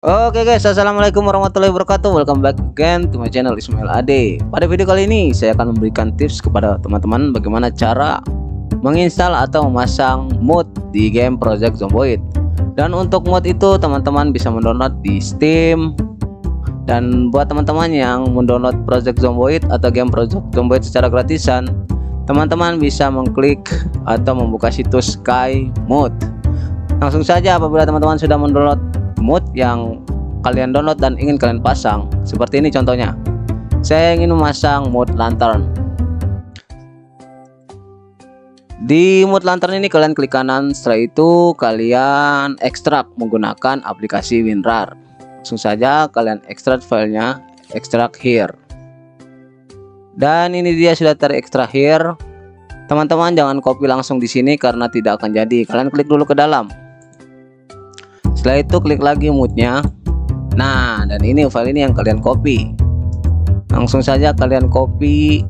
Oke guys, assalamualaikum warahmatullahi wabarakatuh. Welcome back again to my channel Ismail Ade. Pada video kali ini saya akan memberikan tips kepada teman-teman bagaimana cara menginstal atau memasang mod di game Project Zomboid. Dan untuk mod itu teman-teman bisa mendownload di Steam. Dan buat teman-teman yang mendownload Project Zomboid atau game Project Zomboid secara gratisan, teman-teman bisa mengklik atau membuka situs Sky Mod. Langsung saja apabila teman-teman sudah mendownload mood yang kalian download dan ingin kalian pasang. Seperti ini contohnya. Saya ingin memasang mood lantern. Di mood lantern ini kalian klik kanan setelah itu kalian ekstrak menggunakan aplikasi WinRAR. Langsung saja kalian ekstrak filenya ekstrak here. Dan ini dia sudah terekstrak here. Teman-teman jangan copy langsung di sini karena tidak akan jadi. Kalian klik dulu ke dalam setelah itu klik lagi moodnya. Nah dan ini file ini yang kalian copy. Langsung saja kalian copy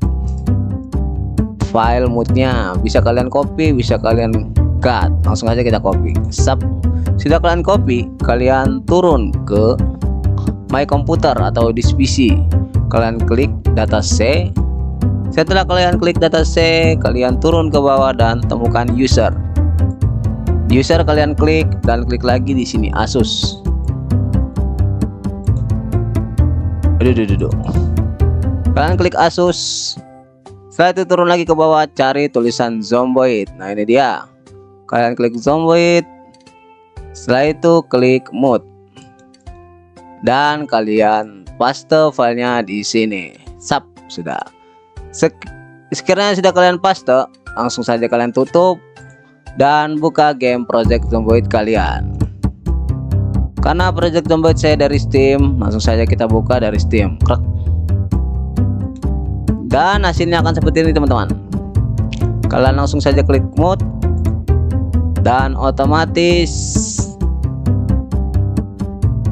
file moodnya. Bisa kalian copy bisa kalian cut. Langsung aja kita copy. Sub sudah kalian copy kalian turun ke my computer atau di PC kalian klik data C. Setelah kalian klik data C kalian turun ke bawah dan temukan user user kalian klik dan klik lagi di sini Asus. Aduh, aduh, aduh. kalian klik Asus. Setelah itu turun lagi ke bawah cari tulisan Zomboid. Nah ini dia. Kalian klik Zomboid. Setelah itu klik mode. Dan kalian paste filenya di sini. Sap sudah. Sek sekiranya sudah kalian paste langsung saja kalian tutup dan buka game Project Zomboid kalian. Karena Project Zomboid saya dari Steam langsung saja kita buka dari Steam. Dan hasilnya akan seperti ini teman-teman. Kalian langsung saja klik mode dan otomatis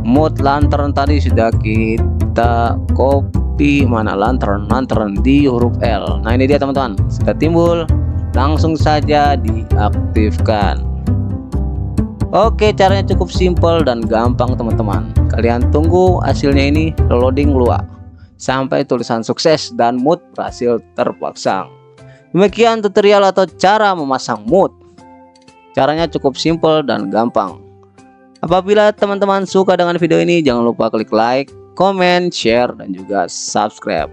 mode lantern tadi sudah kita copy. Mana lantern? Lantern di huruf L. Nah ini dia teman-teman. Sudah timbul langsung saja diaktifkan. Oke caranya cukup simpel dan gampang teman-teman. Kalian tunggu hasilnya ini loading luar. Sampai tulisan sukses dan mood berhasil terpasang. Demikian tutorial atau cara memasang mood. Caranya cukup simpel dan gampang. Apabila teman-teman suka dengan video ini jangan lupa klik like comment share dan juga subscribe